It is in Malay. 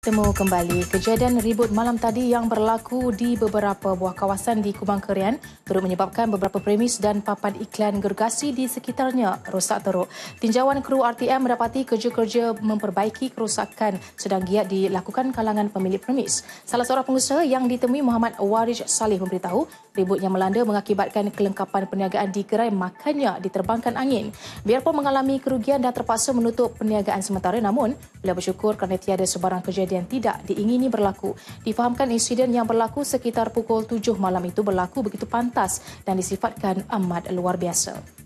Temu kembali. Kejadian ribut malam tadi yang berlaku di beberapa buah kawasan di Kubang Kerian turut menyebabkan beberapa premis dan papan iklan gergasi di sekitarnya rosak teruk. Tinjauan kru RTM mendapati kerja-kerja memperbaiki kerosakan sedang giat dilakukan kalangan pemilik premis. Salah seorang pengusaha yang ditemui Muhammad Warish Salih memberitahu ribut yang melanda mengakibatkan kelengkapan perniagaan di gerai makannya diterbangkan angin. Biarpun mengalami kerugian dan terpaksa menutup perniagaan sementara namun beliau bersyukur kerana tiada sebarang kejadian kejadian tidak diingini berlaku. Difahamkan insiden yang berlaku sekitar pukul 7 malam itu berlaku begitu pantas dan disifatkan amat luar biasa.